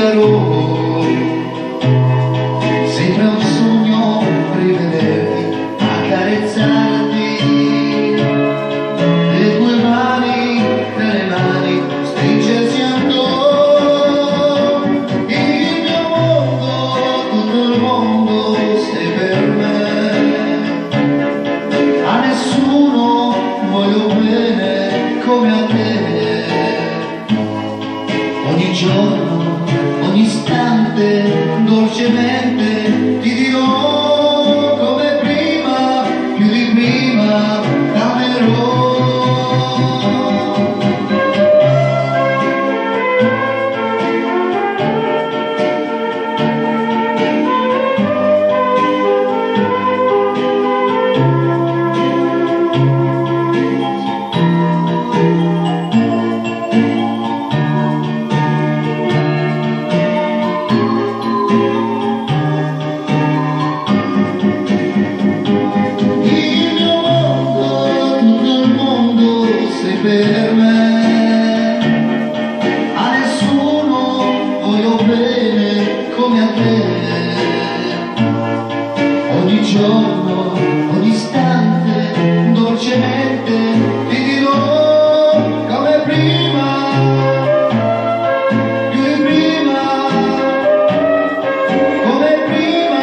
sarò sembra un sogno rivederti accarezzarti le tue mani tra le mani stringersi addosso il mio mondo tutto il mondo sei per me. A nessuno voglio bene come a te. Ogni giorno, ogni istante dolcemente ti dirò come prima, più di prima per me, a nessuno voglio bene come a te. Ogni giorno, ogni istante, dolcemente ti dirò come prima, più di prima, come prima.